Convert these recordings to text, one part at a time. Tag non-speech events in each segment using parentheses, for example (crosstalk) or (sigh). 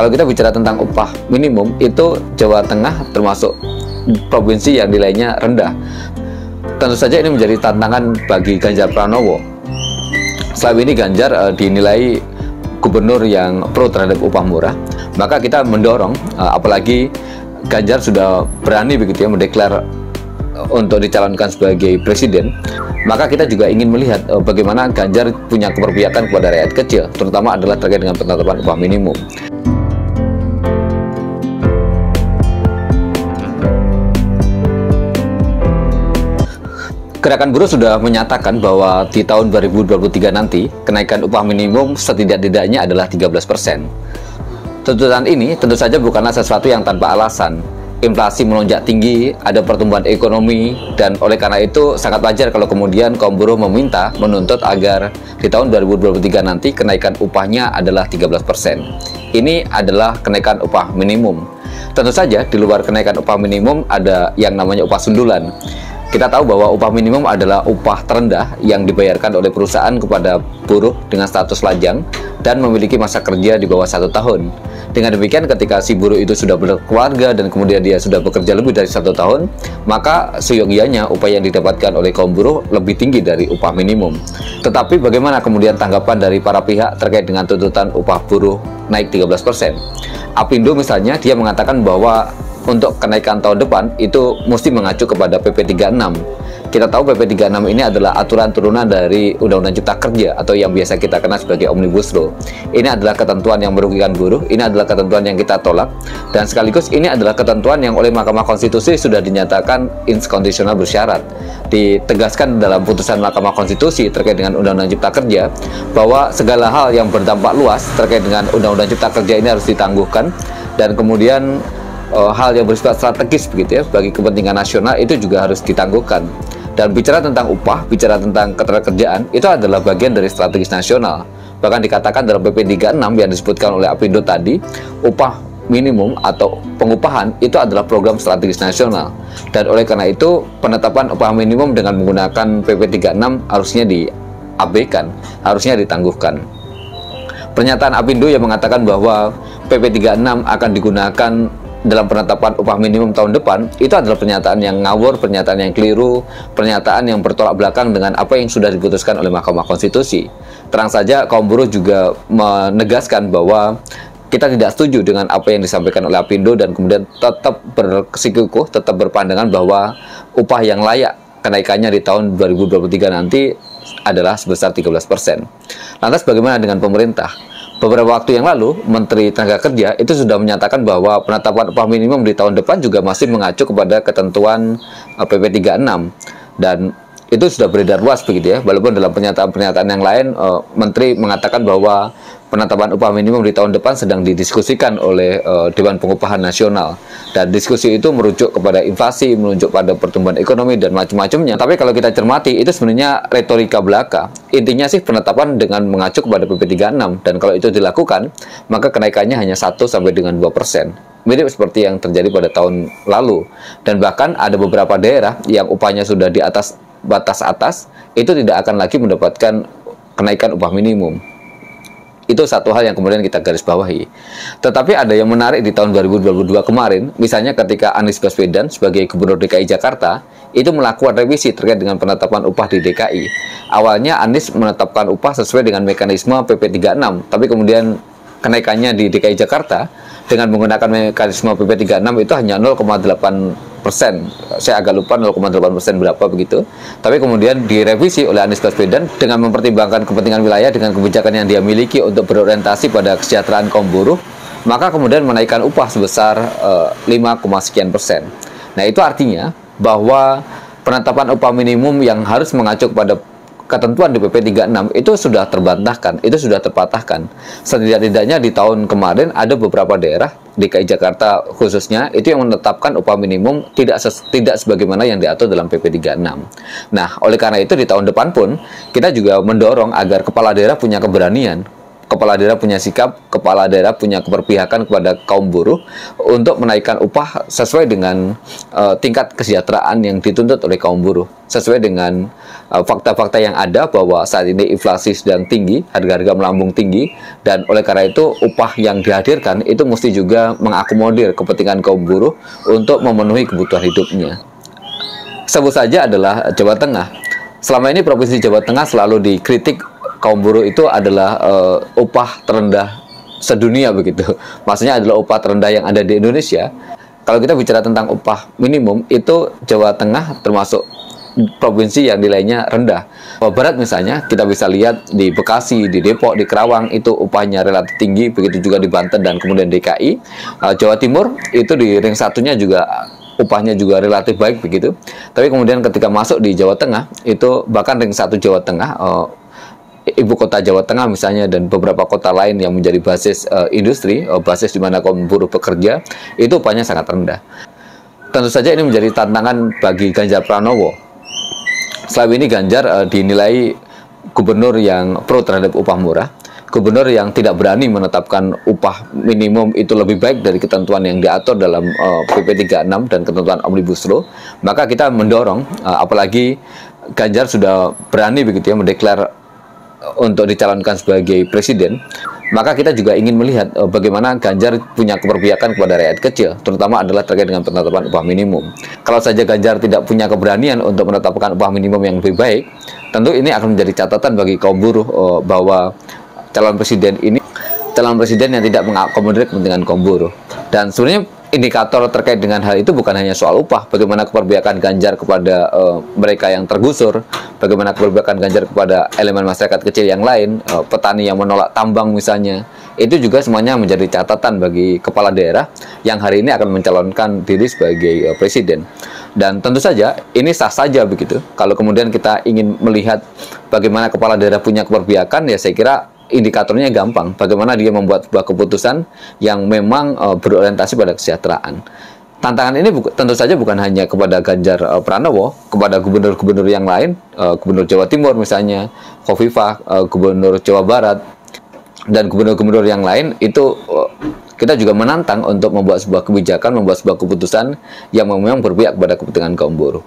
kalau kita bicara tentang upah minimum itu Jawa Tengah termasuk provinsi yang nilainya rendah. Tentu saja ini menjadi tantangan bagi Ganjar Pranowo. Selama ini Ganjar uh, dinilai gubernur yang pro terhadap upah murah, maka kita mendorong uh, apalagi Ganjar sudah berani begitu ya mendeklar untuk dicalonkan sebagai presiden, maka kita juga ingin melihat bagaimana Ganjar punya keperpihakan kepada rakyat kecil, terutama adalah terkait dengan penetapan upah minimum. Gerakan buruh sudah menyatakan bahwa di tahun 2023 nanti kenaikan upah minimum setidak-tidaknya adalah 13%. Tuntutan ini tentu saja bukanlah sesuatu yang tanpa alasan inflasi melonjak tinggi, ada pertumbuhan ekonomi, dan oleh karena itu sangat wajar kalau kemudian kaum buruh meminta menuntut agar di tahun 2023 nanti kenaikan upahnya adalah 13%. Ini adalah kenaikan upah minimum. Tentu saja di luar kenaikan upah minimum ada yang namanya upah sundulan. Kita tahu bahwa upah minimum adalah upah terendah yang dibayarkan oleh perusahaan kepada buruh dengan status lajang dan memiliki masa kerja di bawah satu tahun. Dengan demikian, ketika si buruh itu sudah berkeluarga dan kemudian dia sudah bekerja lebih dari satu tahun, maka seyogianya upah yang didapatkan oleh kaum buruh lebih tinggi dari upah minimum. Tetapi bagaimana kemudian tanggapan dari para pihak terkait dengan tuntutan upah buruh naik 13%? Apindo misalnya, dia mengatakan bahwa untuk kenaikan tahun depan itu mesti mengacu kepada PP 36 kita tahu PP 36 ini adalah aturan turunan dari Undang-Undang Cipta Kerja atau yang biasa kita kenal sebagai Omnibus Law. Ini adalah ketentuan yang merugikan buruh, ini adalah ketentuan yang kita tolak, dan sekaligus ini adalah ketentuan yang oleh Mahkamah Konstitusi sudah dinyatakan inkonstitusional bersyarat. Ditegaskan dalam putusan Mahkamah Konstitusi terkait dengan Undang-Undang Cipta Kerja bahwa segala hal yang berdampak luas terkait dengan Undang-Undang Cipta Kerja ini harus ditangguhkan dan kemudian uh, hal yang bersifat strategis begitu ya bagi kepentingan nasional itu juga harus ditangguhkan. Dan bicara tentang upah, bicara tentang keterkerjaan, itu adalah bagian dari strategis nasional. Bahkan dikatakan dalam PP 36 yang disebutkan oleh Apindo tadi, upah minimum atau pengupahan itu adalah program strategis nasional. Dan oleh karena itu, penetapan upah minimum dengan menggunakan PP 36 harusnya diabaikan, harusnya ditangguhkan. Pernyataan Apindo yang mengatakan bahwa PP 36 akan digunakan dalam penetapan upah minimum tahun depan itu adalah pernyataan yang ngawur, pernyataan yang keliru, pernyataan yang bertolak belakang dengan apa yang sudah diputuskan oleh Mahkamah Konstitusi. Terang saja kaum buruh juga menegaskan bahwa kita tidak setuju dengan apa yang disampaikan oleh Apindo dan kemudian tetap bersikukuh, tetap berpandangan bahwa upah yang layak kenaikannya di tahun 2023 nanti adalah sebesar 13%. Lantas bagaimana dengan pemerintah? Beberapa waktu yang lalu Menteri Tenaga Kerja itu sudah menyatakan bahwa penetapan upah minimum di tahun depan juga masih mengacu kepada ketentuan PP 36 dan itu sudah beredar luas begitu ya. Walaupun dalam pernyataan-pernyataan yang lain uh, Menteri mengatakan bahwa penetapan upah minimum di tahun depan sedang didiskusikan oleh uh, Dewan Pengupahan Nasional. Dan diskusi itu merujuk kepada inflasi, merujuk pada pertumbuhan ekonomi dan macam-macamnya. Tapi kalau kita cermati itu sebenarnya retorika belaka. Intinya sih penetapan dengan mengacu kepada PP 36 dan kalau itu dilakukan maka kenaikannya hanya 1 sampai dengan 2 persen. Mirip seperti yang terjadi pada tahun lalu. Dan bahkan ada beberapa daerah yang upahnya sudah di atas batas atas itu tidak akan lagi mendapatkan kenaikan upah minimum itu satu hal yang kemudian kita garis bawahi. Tetapi ada yang menarik di tahun 2022 kemarin, misalnya ketika Anies Baswedan sebagai Gubernur DKI Jakarta itu melakukan revisi terkait dengan penetapan upah di DKI. Awalnya Anies menetapkan upah sesuai dengan mekanisme PP 36, tapi kemudian kenaikannya di DKI Jakarta dengan menggunakan mekanisme PP 36 itu hanya 0,8 persen. Saya agak lupa 0,8 persen berapa begitu. Tapi kemudian direvisi oleh Anies Baswedan dengan mempertimbangkan kepentingan wilayah dengan kebijakan yang dia miliki untuk berorientasi pada kesejahteraan kaum buruh maka kemudian menaikkan upah sebesar uh, eh, 5, sekian persen. Nah itu artinya bahwa penetapan upah minimum yang harus mengacu kepada ketentuan di PP 36 itu sudah terbantahkan, itu sudah terpatahkan. Setidak-tidaknya di tahun kemarin ada beberapa daerah DKI Jakarta khususnya itu yang menetapkan upah minimum tidak ses, tidak sebagaimana yang diatur dalam PP 36. Nah, oleh karena itu di tahun depan pun kita juga mendorong agar kepala daerah punya keberanian kepala daerah punya sikap, kepala daerah punya keberpihakan kepada kaum buruh untuk menaikkan upah sesuai dengan uh, tingkat kesejahteraan yang dituntut oleh kaum buruh, sesuai dengan eh, fakta-fakta uh, yang ada bahwa saat ini inflasi sedang tinggi, harga-harga melambung tinggi, dan oleh karena itu upah yang dihadirkan itu mesti juga mengakomodir kepentingan kaum buruh untuk memenuhi kebutuhan hidupnya. Sebut saja adalah Jawa Tengah. Selama ini Provinsi Jawa Tengah selalu dikritik kaum buruh itu adalah uh, upah terendah sedunia begitu. (laughs) Maksudnya adalah upah terendah yang ada di Indonesia. Kalau kita bicara tentang upah minimum itu Jawa Tengah termasuk provinsi yang nilainya rendah. Jawa Barat misalnya kita bisa lihat di Bekasi, di Depok, di Kerawang itu upahnya relatif tinggi, begitu juga di Banten dan kemudian DKI. Uh, Jawa Timur itu di ring satunya juga upahnya juga relatif baik begitu. Tapi kemudian ketika masuk di Jawa Tengah itu bahkan ring satu Jawa Tengah uh, ibu kota Jawa Tengah misalnya dan beberapa kota lain yang menjadi basis uh, industri, uh, basis di mana kaum buruh bekerja, itu upahnya sangat rendah. Tentu saja ini menjadi tantangan bagi Ganjar Pranowo. Selama ini Ganjar uh, dinilai gubernur yang pro terhadap upah murah, gubernur yang tidak berani menetapkan upah minimum itu lebih baik dari ketentuan yang diatur dalam uh, PP 36 dan ketentuan Omnibus Law, maka kita mendorong uh, apalagi Ganjar sudah berani begitu ya mendeklar untuk dicalonkan sebagai presiden, maka kita juga ingin melihat uh, bagaimana Ganjar punya keberpihakan kepada rakyat kecil, terutama adalah terkait dengan penetapan upah minimum. Kalau saja Ganjar tidak punya keberanian untuk menetapkan upah minimum yang lebih baik, tentu ini akan menjadi catatan bagi kaum buruh uh, bahwa calon presiden ini calon presiden yang tidak mengakomodir kepentingan kaum buruh. Dan sebenarnya indikator terkait dengan hal itu bukan hanya soal upah, bagaimana keperbiakan Ganjar kepada uh, mereka yang tergusur, bagaimana keperbiakan Ganjar kepada elemen masyarakat kecil yang lain, uh, petani yang menolak tambang misalnya, itu juga semuanya menjadi catatan bagi kepala daerah yang hari ini akan mencalonkan diri sebagai uh, presiden. Dan tentu saja ini sah saja begitu. Kalau kemudian kita ingin melihat bagaimana kepala daerah punya keperbiakan, ya saya kira indikatornya gampang. Bagaimana dia membuat sebuah keputusan yang memang uh, berorientasi pada kesejahteraan. Tantangan ini tentu saja bukan hanya kepada Ganjar uh, Pranowo, kepada gubernur-gubernur yang lain, uh, gubernur Jawa Timur misalnya, Khofifah, uh, gubernur Jawa Barat, dan gubernur-gubernur yang lain itu uh, kita juga menantang untuk membuat sebuah kebijakan, membuat sebuah keputusan yang memang berpihak kepada kepentingan kaum buruh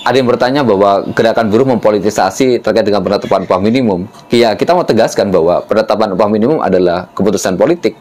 ada yang bertanya bahwa gerakan buruh mempolitisasi terkait dengan penetapan upah minimum. Ya, kita mau tegaskan bahwa penetapan upah minimum adalah keputusan politik.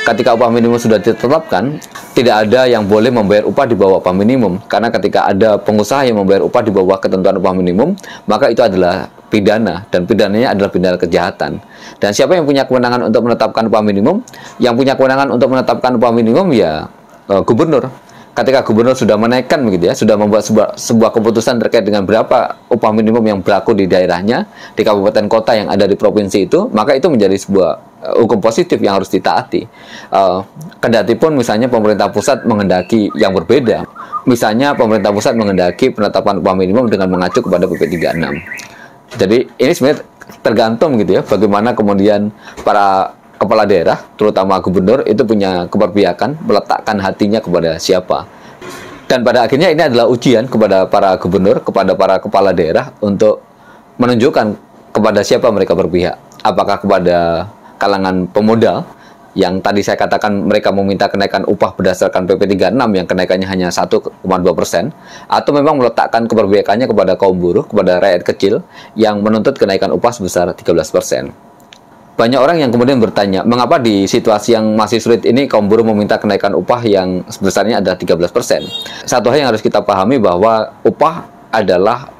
Ketika upah minimum sudah ditetapkan, tidak ada yang boleh membayar upah di bawah upah minimum. Karena ketika ada pengusaha yang membayar upah di bawah ketentuan upah minimum, maka itu adalah pidana dan pidananya adalah pidana kejahatan. Dan siapa yang punya kewenangan untuk menetapkan upah minimum? Yang punya kewenangan untuk menetapkan upah minimum ya uh, gubernur ketika gubernur sudah menaikkan begitu ya, sudah membuat sebuah, sebuah keputusan terkait dengan berapa upah minimum yang berlaku di daerahnya, di kabupaten kota yang ada di provinsi itu, maka itu menjadi sebuah uh, hukum positif yang harus ditaati. Uh, kendati pun misalnya pemerintah pusat menghendaki yang berbeda. Misalnya pemerintah pusat menghendaki penetapan upah minimum dengan mengacu kepada PP 36. Jadi ini sebenarnya tergantung gitu ya bagaimana kemudian para kepala daerah, terutama gubernur, itu punya keberpihakan meletakkan hatinya kepada siapa. Dan pada akhirnya ini adalah ujian kepada para gubernur, kepada para kepala daerah untuk menunjukkan kepada siapa mereka berpihak. Apakah kepada kalangan pemodal yang tadi saya katakan mereka meminta kenaikan upah berdasarkan PP 36 yang kenaikannya hanya 1,2 persen atau memang meletakkan keberpihakannya kepada kaum buruh, kepada rakyat kecil yang menuntut kenaikan upah sebesar 13 persen banyak orang yang kemudian bertanya, mengapa di situasi yang masih sulit ini kaum buruh meminta kenaikan upah yang sebesarnya adalah 13%. Satu hal yang harus kita pahami bahwa upah adalah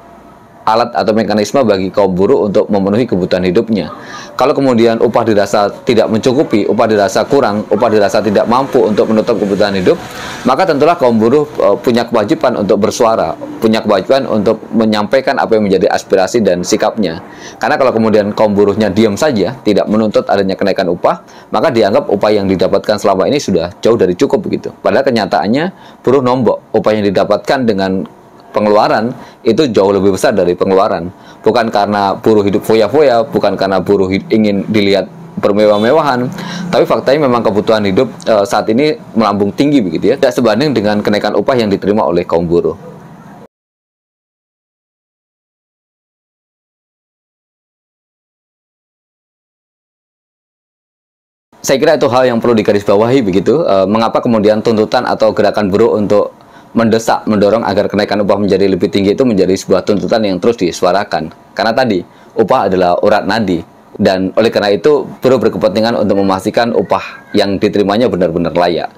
alat atau mekanisme bagi kaum buruh untuk memenuhi kebutuhan hidupnya. Kalau kemudian upah dirasa tidak mencukupi, upah dirasa kurang, upah dirasa tidak mampu untuk menutup kebutuhan hidup, maka tentulah kaum buruh uh, punya kewajiban untuk bersuara, punya kewajiban untuk menyampaikan apa yang menjadi aspirasi dan sikapnya. Karena kalau kemudian kaum buruhnya diam saja, tidak menuntut adanya kenaikan upah, maka dianggap upah yang didapatkan selama ini sudah jauh dari cukup begitu. Padahal kenyataannya buruh nombok, upah yang didapatkan dengan pengeluaran itu jauh lebih besar dari pengeluaran. Bukan karena buruh hidup foya-foya, bukan karena buruh ingin dilihat bermewah-mewahan, tapi faktanya memang kebutuhan hidup e, saat ini melambung tinggi begitu ya, tidak sebanding dengan kenaikan upah yang diterima oleh kaum buruh. saya kira itu hal yang perlu digarisbawahi begitu. E, mengapa kemudian tuntutan atau gerakan buruh untuk mendesak, mendorong agar kenaikan upah menjadi lebih tinggi itu menjadi sebuah tuntutan yang terus disuarakan. Karena tadi upah adalah urat nadi dan oleh karena itu buruh berkepentingan untuk memastikan upah yang diterimanya benar-benar layak.